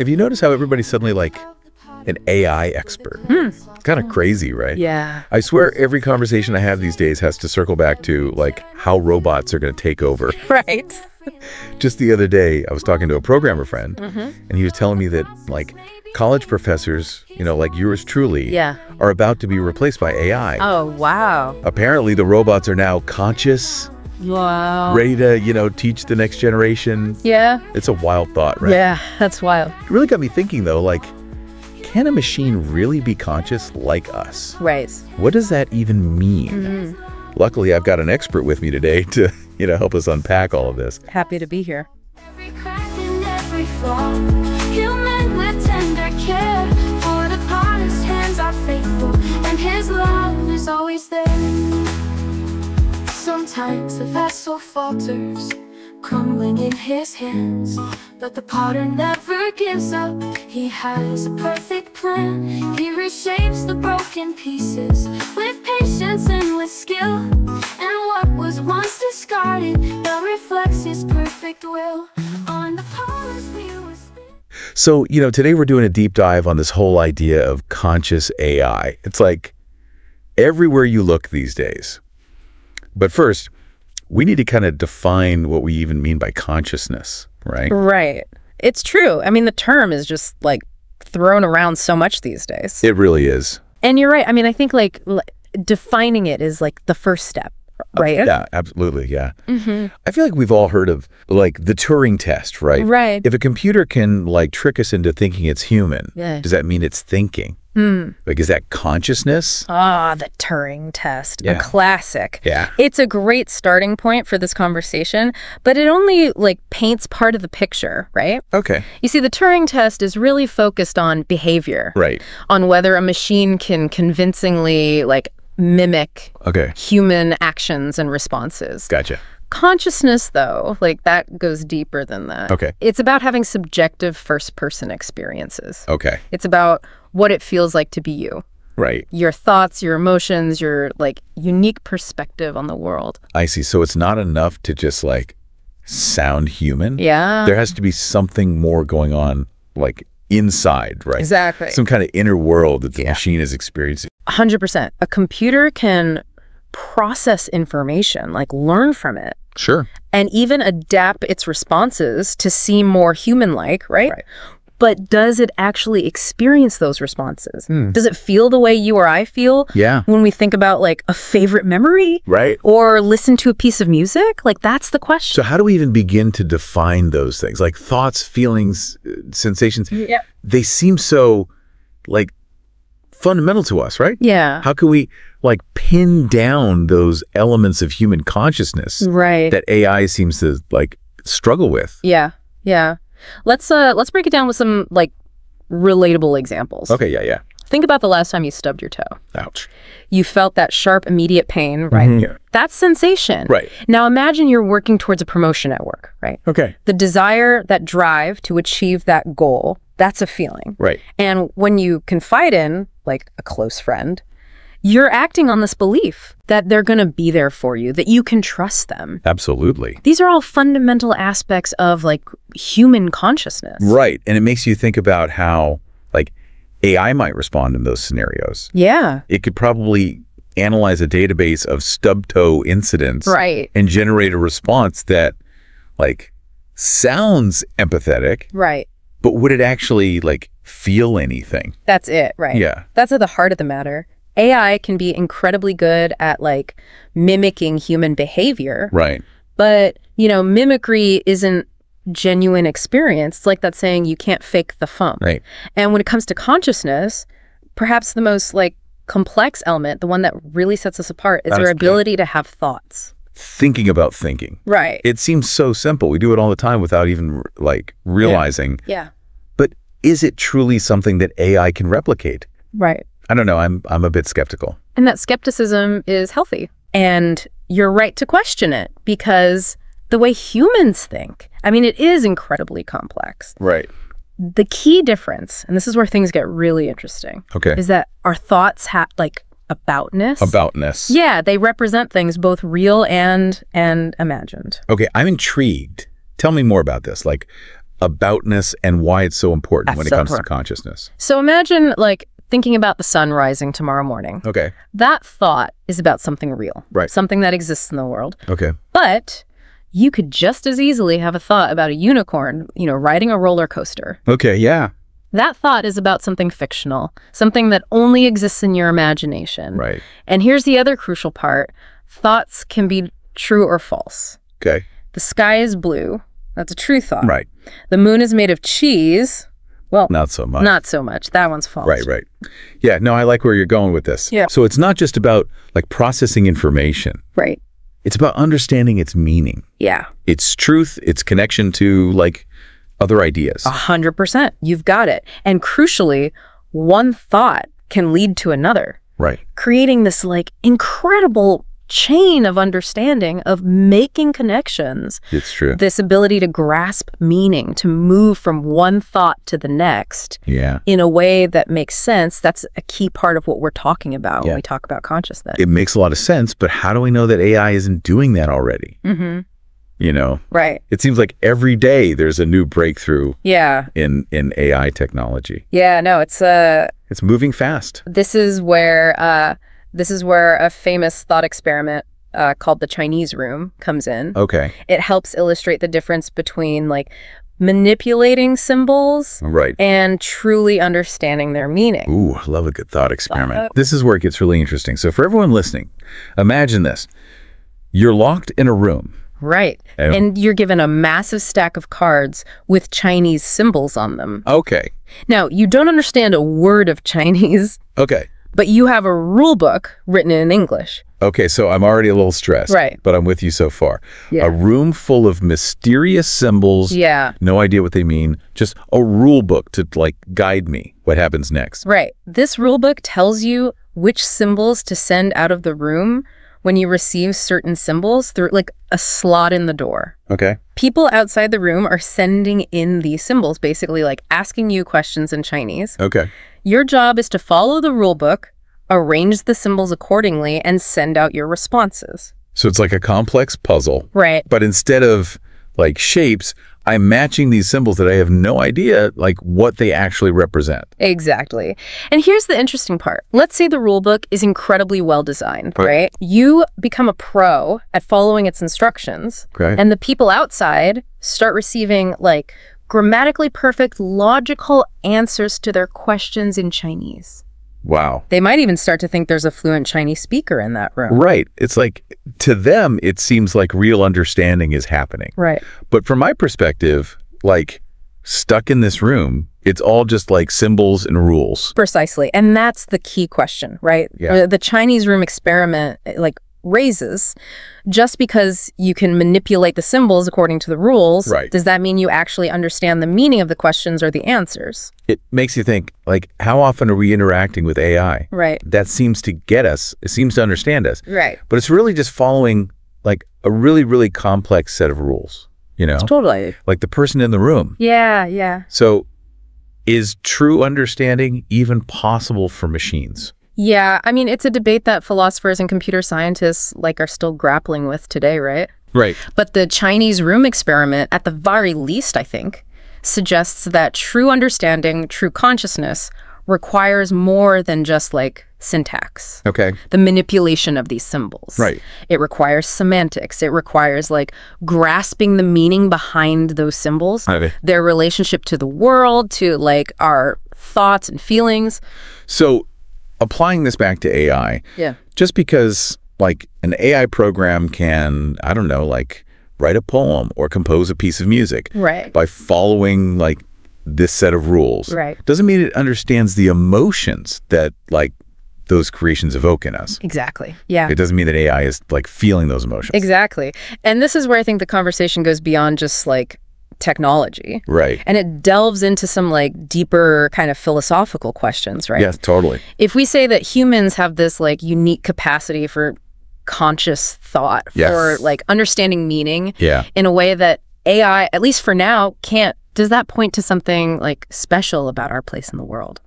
Have you noticed how everybody's suddenly like an AI expert? It's kind of crazy, right? Yeah. I swear every conversation I have these days has to circle back to like how robots are going to take over. Right. Just the other day, I was talking to a programmer friend Mm-hmm. and he was telling me that like college professors, you know, like yours truly, Yeah. are about to be replaced by AI. Oh, wow. Apparently, the robots are now conscious, Wow. ready to, you know, teach the next generation. Yeah. It's a wild thought, right? Yeah, that's wild. It really got me thinking though, like, can a machine really be conscious like us? Right. What does that even mean? Mm-hmm. Luckily, I've got an expert with me today to, you know, help us unpack all of this. Happy to be here. Every crack and every flaw, human with tender care. For the potter's hands are faithful, and his love is always there. Sometimes the vessel falters, crumbling in his hands. But the potter never gives up. He has a perfect plan. He reshapes the broken pieces with patience and with skill. And what was once discarded now reflects his perfect will. On the potter's wheel So, you know, today we're doing a deep dive on this whole idea of conscious AI. It's like everywhere you look these days. But first, we need to kind of define what we even mean by consciousness, right? Right. It's true. I mean, the term is just like thrown around so much these days. It really is. And you're right. I mean, I think like l- defining it is like the first step, right? Yeah, absolutely. Yeah. Mm-hmm. I feel like we've all heard of like the Turing test, right? Right. If a computer can like trick us into thinking it's human, Yeah. does that mean it's thinking? Like, is that consciousness? Ah, the Turing test. Yeah. A classic. Yeah. It's a great starting point for this conversation, but it only like paints part of the picture, right? Okay. You see, the Turing test is really focused on behavior, Right. on whether a machine can convincingly like mimic Okay. human actions and responses. Gotcha. Consciousness, though, like that goes deeper than that. Okay. It's about having subjective first person experiences. Okay. It's about what it feels like to be you, Right. your thoughts, your emotions, your like unique perspective on the world. I see. So it's not enough to just like sound human. Yeah. There has to be something more going on, like inside, right? Exactly. Some kind of inner world that the machine is experiencing. 100%. A computer can process information, like learn from it, Sure. and even adapt its responses to seem more human like, right? Right. But does it actually experience those responses? Does it feel the way you or I feel Yeah. when we think about like a favorite memory Right. or listen to a piece of music? Like that's the question. So how do we even begin to define those things? Like thoughts, feelings, uh, sensations. Yep. They seem so like fundamental to us, right? yeah. How can we like pin down those elements of human consciousness Right. that AI seems to like struggle with? yeah. Yeah. Let's uh let's break it down with some like relatable examples. Okay, yeah, yeah. Think about the last time you stubbed your toe. Ouch. You felt that sharp immediate pain right here. That's sensation. Mm-hmm. Right. Now imagine you're working towards a promotion at work, right? Okay. The desire, that drive to achieve that goal, that's a feeling. Right. And when you confide in, like a close friend, you're acting on this belief that they're going to be there for you, that you can trust them. Absolutely. These are all fundamental aspects of like human consciousness. Right. And it makes you think about how like AI might respond in those scenarios. Yeah. It could probably analyze a database of stub toe incidents Right. and generate a response that like sounds empathetic, Right. but would it actually like feel anything? That's it. Right. Yeah. That's at the heart of the matter. AI can be incredibly good at like mimicking human behavior, Right. but you know, mimicry isn't genuine experience. It's like that saying you can't fake the funk. Right. And when it comes to consciousness, perhaps the most like complex element, the one that really sets us apart, is That's our good. ability to have thoughts. Thinking about thinking. Right. It seems so simple. We do it all the time without even like realizing. yeah. But is it truly something that AI can replicate? Right. I don't know. I'm I'm a bit skeptical. And that skepticism is healthy. And you're right to question it because the way humans think, I mean, it is incredibly complex. Right. The key difference, and this is where things get really interesting, Okay. is that our thoughts have like aboutness. Aboutness. Yeah, they represent things both real and and imagined. Okay, I'm intrigued. Tell me more about this. Like, aboutness and why it's so important That's when it so comes to consciousness. So imagine like thinking about the sun rising tomorrow morning. Okay. That thought is about something real, Right. something that exists in the world. Okay. But you could just as easily have a thought about a unicorn, you know, riding a roller coaster. Okay. Yeah. That thought is about something fictional, something that only exists in your imagination. Right. And here's the other crucial part thoughts can be true or false. Okay. The sky is blue. That's a true thought. Right. The moon is made of cheese. Well, Not so much. not so much. That one's false. Right, right. Yeah, no, I like where you're going with this. Yeah. So it's not just about like processing information. Right. It's about understanding its meaning, Yeah. its truth, its connection to like other ideas. A hundred percent. You've got it. And crucially, one thought can lead to another, Right. creating this like incredible chain of understanding of making connections, It's true. this ability to grasp meaning, to move from one thought to the next yeah. in a way that makes sense. That's a key part of what we're talking about Yeah. when we talk about consciousness. It makes a lot of sense, but how do we know that AI isn't doing that already? mm-hmm. You know, Right. it seems like every day there's a new breakthrough Yeah. in in AI technology. Yeah. No, it's uh, It's moving fast. this is where uh, this is where a famous thought experiment uh, called the Chinese room comes in. Okay. It helps illustrate the difference between like manipulating symbols Right. and truly understanding their meaning. Ooh, I love a good thought experiment. Thought- This is where it gets really interesting. So for everyone listening, imagine this. You're locked in a room. Right. Oh. And you're given a massive stack of cards with Chinese symbols on them. Okay. Now, you don't understand a word of Chinese, Okay. But you have a rule book written in English. Okay, so I'm already a little stressed. Right. But I'm with you so far. Yeah. A room full of mysterious symbols. Yeah. No idea what they mean. Just a rule book to like guide me what happens next. Right. This rule book tells you which symbols to send out of the room when you receive certain symbols through like a slot in the door. Okay. People outside the room are sending in these symbols, basically like asking you questions in Chinese. Okay. Your job is to follow the rule book, arrange the symbols accordingly, and send out your responses. So it's like a complex puzzle, Right. but instead of like shapes, I'm matching these symbols that I have no idea like what they actually represent. Exactly. And here's the interesting part. Let's say the rule book is incredibly well designed, Right. right? You become a pro at following its instructions, Okay. and the people outside start receiving like grammatically perfect, logical answers to their questions in Chinese. wow. They might even start to think there's a fluent Chinese speaker in that room. Right. It's like to them it seems like real understanding is happening. Right. But from my perspective, like stuck in this room, it's all just like symbols and rules. Precisely. And that's the key question, right? Yeah. The Chinese room experiment like raises just because you can manipulate the symbols according to the rules, Right. does that mean you actually understand the meaning of the questions or the answers? It makes you think like how often are we interacting with AI? Right. That seems to get us, it seems to understand us. Right. But it's really just following like a really really complex set of rules, you know? Totally. Like the person in the room. Yeah, yeah. So is true understanding even possible for machines? Yeah, I mean, it's a debate that philosophers and computer scientists like are still grappling with today, right? Right. But the Chinese room experiment, at the very least, I think, suggests that true understanding, true consciousness, requires more than just like syntax, Okay. the manipulation of these symbols. Right. It requires semantics. It requires like grasping the meaning behind those symbols, Okay. their relationship to the world, to like our thoughts and feelings. So applying this back to AI, Yeah. just because like an AI program can, I don't know, like write a poem or compose a piece of music Right. by following like this set of rules. Right. Doesn't mean it understands the emotions that like those creations evoke in us. Exactly. Yeah. It doesn't mean that AI is like feeling those emotions. Exactly. And this is where I think the conversation goes beyond just like technology. Right. And it delves into some like deeper kind of philosophical questions, right? Yes, totally. If we say that humans have this like unique capacity for conscious thought, Yes. for like understanding meaning Yeah. in a way that AI, at least for now, can't, does that point to something like special about our place in the world?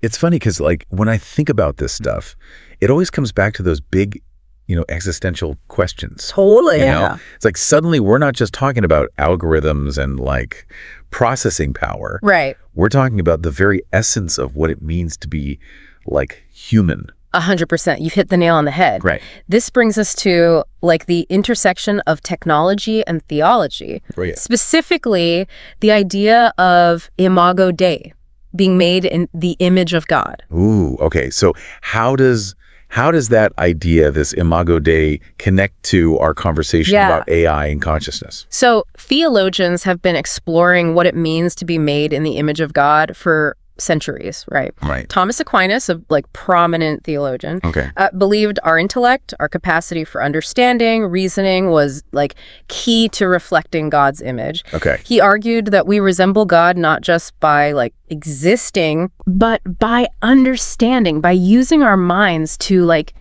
It's funny because like when I think about this stuff, it always comes back to those big, you know, existential questions. Totally. You know? It's like suddenly we're not just talking about algorithms and like processing power. Right. We're talking about the very essence of what it means to be like human. A hundred percent. You've hit the nail on the head. Right. This brings us to like the intersection of technology and theology. Oh, right. Specifically, the idea of imago Dei, being made in the image of God. Ooh, okay. So how does how does that idea, this imago Dei, connect to our conversation Yeah. about AI and consciousness? So, theologians have been exploring what it means to be made in the image of God for centuries, right? Right. Thomas Aquinas, a like prominent theologian, Okay. uh, believed our intellect, our capacity for understanding, reasoning was like key to reflecting God's image. Okay. He argued that we resemble God not just by like existing, but by understanding, by using our minds to like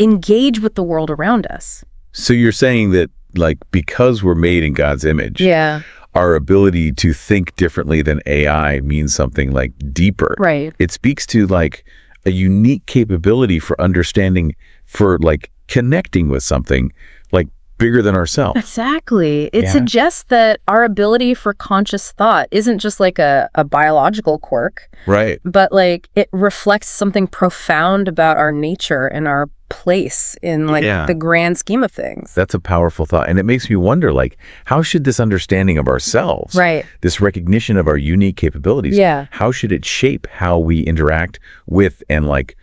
engage with the world around us. So you're saying that like because we're made in God's image, Yeah. Our ability to think differently than AI means something like deeper. Right. It speaks to like a unique capability for understanding, for like connecting with something bigger than ourselves. Exactly. It Yeah. suggests that our ability for conscious thought isn't just like a, a biological quirk, right. but like it reflects something profound about our nature and our place in like Yeah. the grand scheme of things. That's a powerful thought. And it makes me wonder like how should this understanding of ourselves, Right. this recognition of our unique capabilities, Yeah. how should it shape how we interact with and like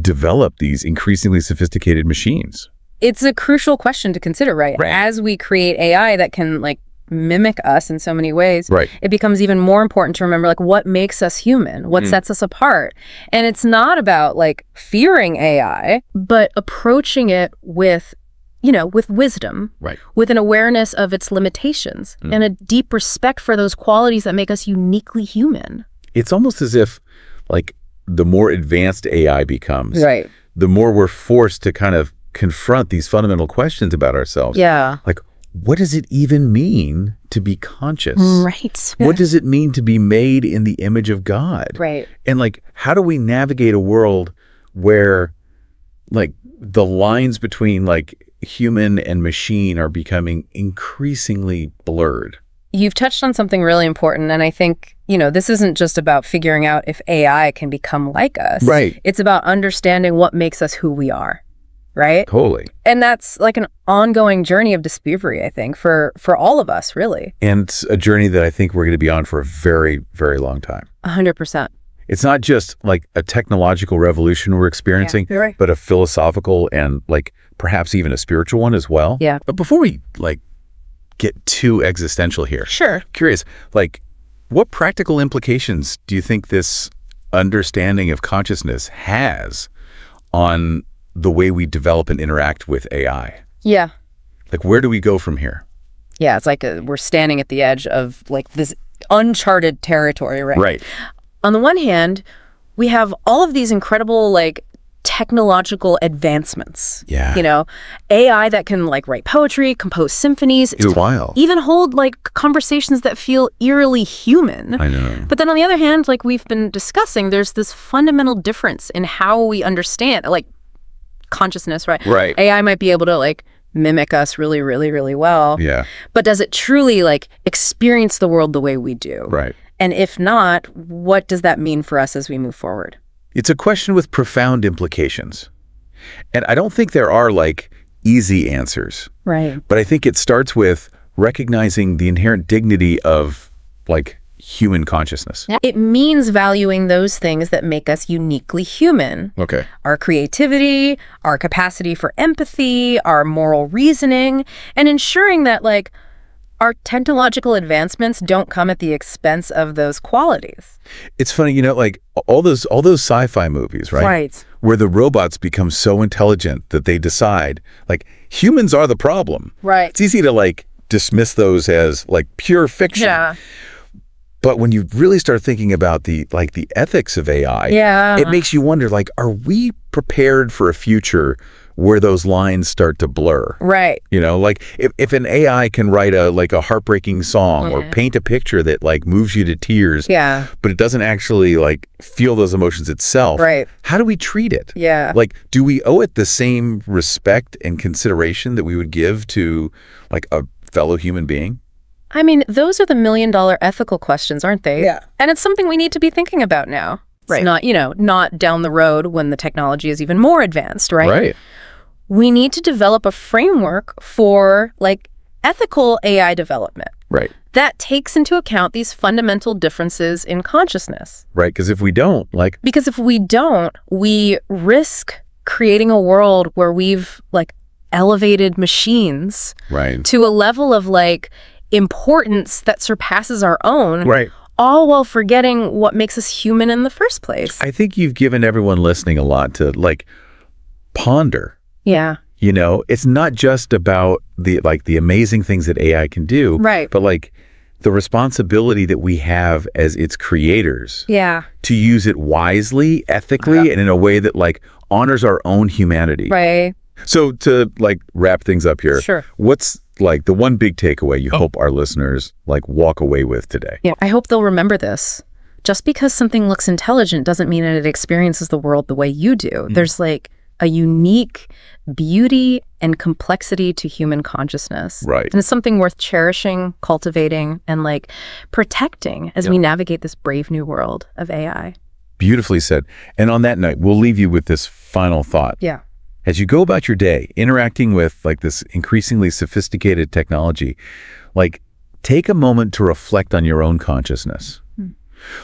develop these increasingly sophisticated machines? It's a crucial question to consider, right? Right. As we create AI that can like mimic us in so many ways, Right. it becomes even more important to remember like what makes us human, what Mm. sets us apart. And it's not about like fearing AI, but approaching it with you know, with wisdom, Right. with an awareness of its limitations Mm. and a deep respect for those qualities that make us uniquely human. It's almost as if like the more advanced AI becomes, Right. the more we're forced to kind of confront these fundamental questions about ourselves. Yeah. Like, what does it even mean to be conscious? Right. What does it mean to be made in the image of God? Right. And like, how do we navigate a world where like the lines between like human and machine are becoming increasingly blurred? You've touched on something really important. And I think, you know, this isn't just about figuring out if AI can become like us. Right. It's about understanding what makes us who we are. Right. Totally. And that's like an ongoing journey of discovery, I think, for for all of us, really. And it's a journey that I think we're going to be on for a very, very long time. A hundred percent. It's not just like a technological revolution we're experiencing, you're right. but a philosophical and like perhaps even a spiritual one as well. Yeah. But before we like get too existential here, Sure. curious, like what practical implications do you think this understanding of consciousness has on the way we develop and interact with AI? Yeah. Like where do we go from here? Yeah. It's like a, we're standing at the edge of like this uncharted territory, right? Right. On the one hand, we have all of these incredible like technological advancements. Yeah. You know, AI that can like write poetry, compose symphonies, It's wild. even hold like conversations that feel eerily human. I know. But then on the other hand, like we've been discussing, there's this fundamental difference in how we understand like consciousness, right? Right. AI might be able to like mimic us really, really, really well. Yeah. But does it truly like experience the world the way we do? Right. And if not, what does that mean for us as we move forward? It's a question with profound implications. And I don't think there are like easy answers, Right. but I think it starts with recognizing the inherent dignity of like human consciousness. It means valuing those things that make us uniquely human. Okay. Our creativity, our capacity for empathy, our moral reasoning, and ensuring that like our technological advancements don't come at the expense of those qualities. It's funny, you know, like all those all those sci-fi movies, right? Right. Where the robots become so intelligent that they decide like humans are the problem. Right. It's easy to like dismiss those as like pure fiction. Yeah. But when you really start thinking about the like the ethics of AI, Yeah. it makes you wonder like are we prepared for a future where those lines start to blur. Right. You know, like if, if an AI can write a like a heartbreaking song or mm-hmm. paint a picture that like moves you to tears, Yeah. but it doesn't actually like feel those emotions itself. Right. How do we treat it? Yeah. Like, do we owe it the same respect and consideration that we would give to like a fellow human being? I mean, those are the million dollar ethical questions, aren't they? Yeah. And it's something we need to be thinking about now. Right. It's not, you know, not down the road when the technology is even more advanced, right? Right. We need to develop a framework for like ethical AI development Right. that takes into account these fundamental differences in consciousness. Right. Because if we don't, like, Because if we don't, we risk creating a world where we've like elevated machines right. to a level of like importance that surpasses our own, Right. all while forgetting what makes us human in the first place. I think you've given everyone listening a lot to like ponder. yeah. You know, it's not just about the like the amazing things that AI can do, Right. But like the responsibility that we have as its creators Yeah. to use it wisely, ethically, and in a way that like honors our own humanity. Right. So to like wrap things up here, Sure. what's like the one big takeaway you oh. hope our listeners like walk away with today? Yeah. I hope they'll remember this. Just because something looks intelligent doesn't mean that it experiences the world the way you do. Mm. There's like a unique beauty and complexity to human consciousness. Right. And it's something worth cherishing, cultivating, and like protecting as we navigate this brave new world of AI. Beautifully said. And on that note, we'll leave you with this final thought. Yeah. As you go about your day, interacting with like this increasingly sophisticated technology, like take a moment to reflect on your own consciousness. Hmm.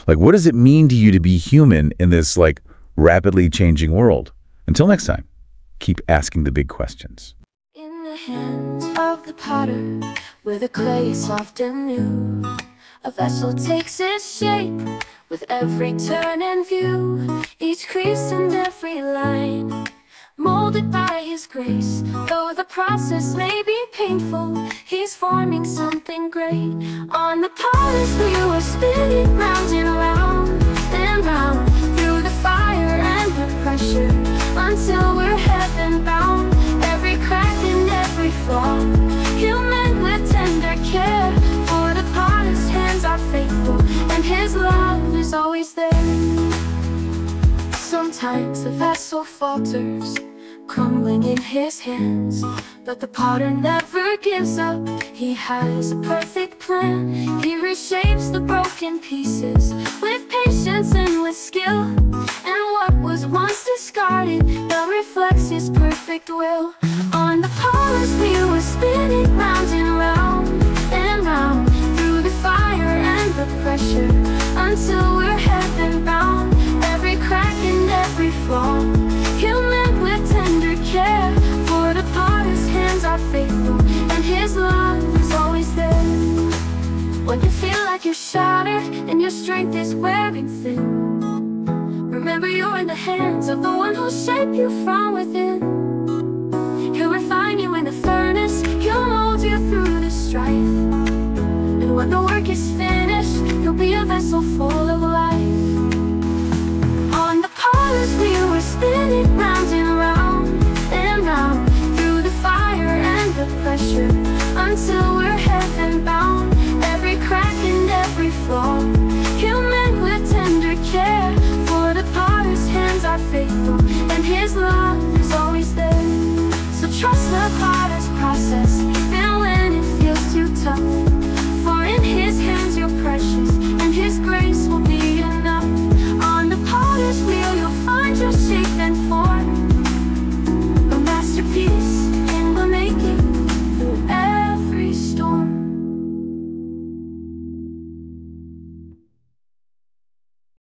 Like what does it mean to you to be human in this like rapidly changing world? Until next time, keep asking the big questions. In the hands of the potter, where the clay is soft and new, a vessel takes its shape with every turn and view, each crease and every line. Molded by his grace, though the process may be painful, he's forming something great. On the potter's wheel, we're spinning round and round and round through the fire and the pressure until we're heaven bound. Every crack and every flaw, he'll mend with tender care. For the potter's hands are faithful, and his love is always there. Sometimes the vessel falters, crumbling in his hands. But the potter never gives up, he has a perfect plan. He reshapes the broken pieces with patience and with skill. And what was once discarded now reflects his perfect will. On the potter's wheel, we're spinning round and round and round through the fire and the pressure until we're heaven bound. Every crack every flaw, he'll mend with tender care. For the potter's hands are faithful, and his love is always there. When you feel like you're shattered and your strength is wearing thin, remember you're in the hands of the one who'll shape you from within. He'll refine you in the furnace, he'll mold you through the strife. And when the work is finished, you'll be a vessel full of we were spinning round and round and round Through the fire and the pressure until we're